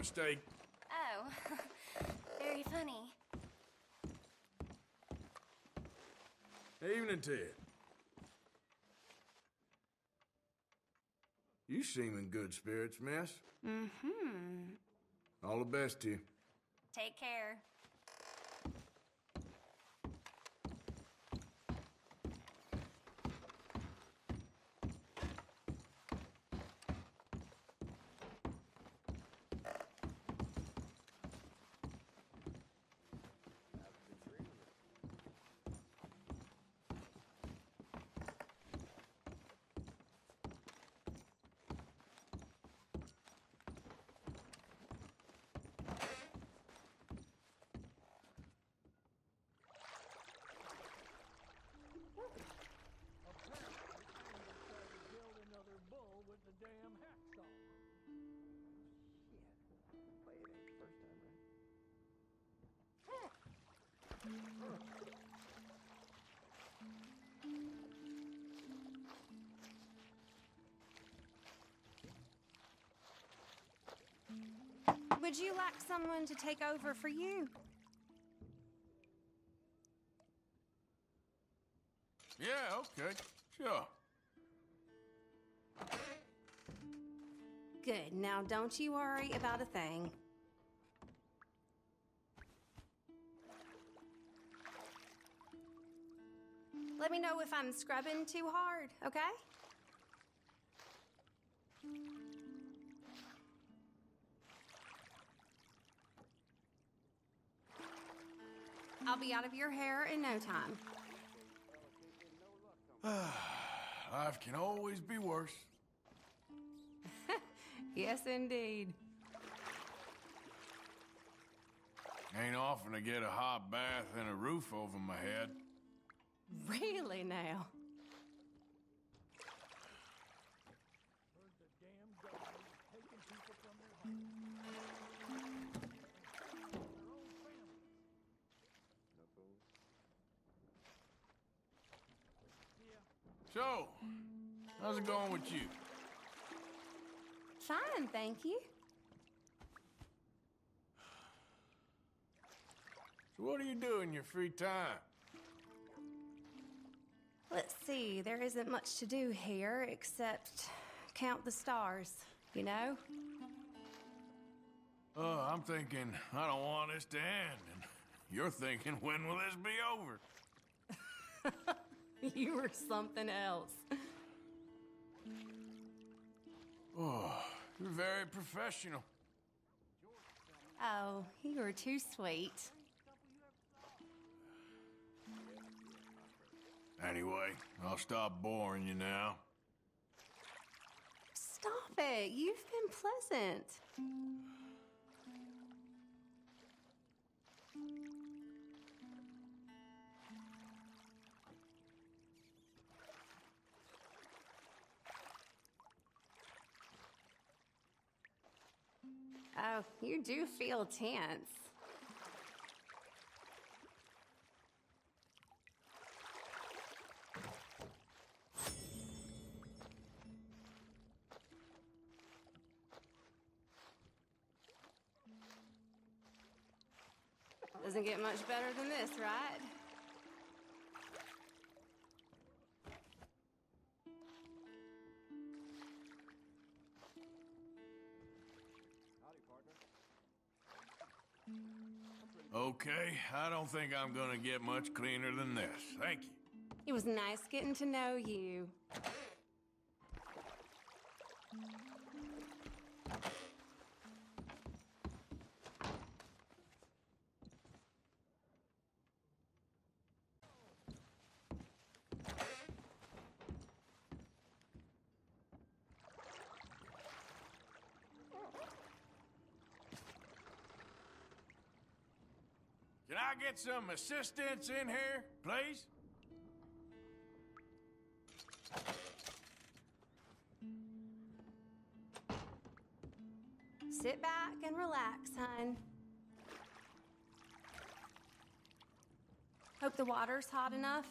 mistake. Oh, very funny. Evening, Ted. You seem in good spirits, miss. Mm-hmm. All the best to you. Take care. Would you like someone to take over for you? Yeah, okay. Sure. Good. Now, don't you worry about a thing. Let me know if I'm scrubbing too hard, okay? I'll be out of your hair in no time. Life can always be worse. Yes, indeed. Ain't often to get a hot bath and a roof over my head. Really now? Heard the damn government is taking people from their homes. Their own families. No fool. Yeah. So, how's it going with you? Fine, thank you. So what do you do in your free time? See, there isn't much to do here except count the stars, you know? Oh, I'm thinking, I don't want this to end. And you're thinking, when will this be over? you were something else. Oh, you're very professional. Oh, you were too sweet. Anyway, I'll stop boring you now. Stop it. You've been pleasant. Oh, you do feel tense. Doesn't get much better than this, right? Okay, I don't think I'm gonna get much cleaner than this. Thank you. It was nice getting to know you. I get some assistance in here, please? Sit back and relax, hun. Hope the water's hot enough.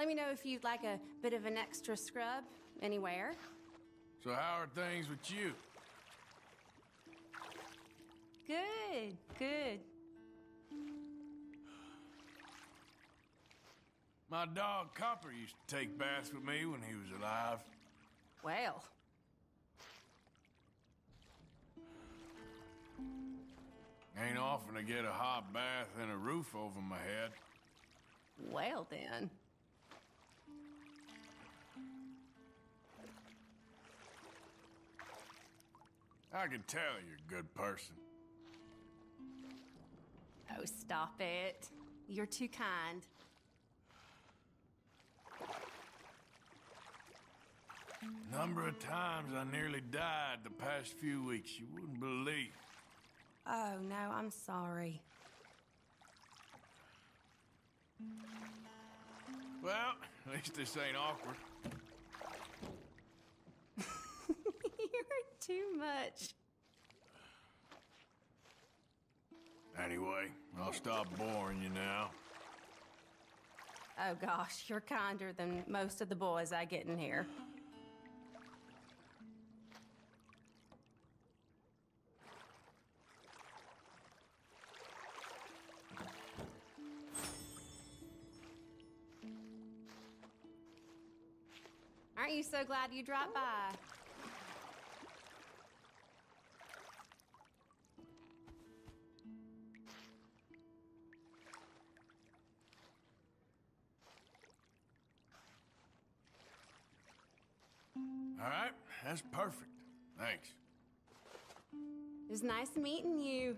Let me know if you'd like a bit of an extra scrub anywhere. So how are things with you? Good, good. My dog Copper used to take baths with me when he was alive. Well, Ain't often to get a hot bath and a roof over my head. well then. I can tell you're a good person. Oh, stop it. You're too kind. Number of times I nearly died the past few weeks, you wouldn't believe. Oh, no, I'm sorry. Well, at least this ain't awkward. You're too much. Anyway, I'll stop boring you now. Oh, gosh, you're kinder than most of the boys I get in here. Aren't you so glad you dropped by? Right, that's perfect. Thanks. It was nice meeting you.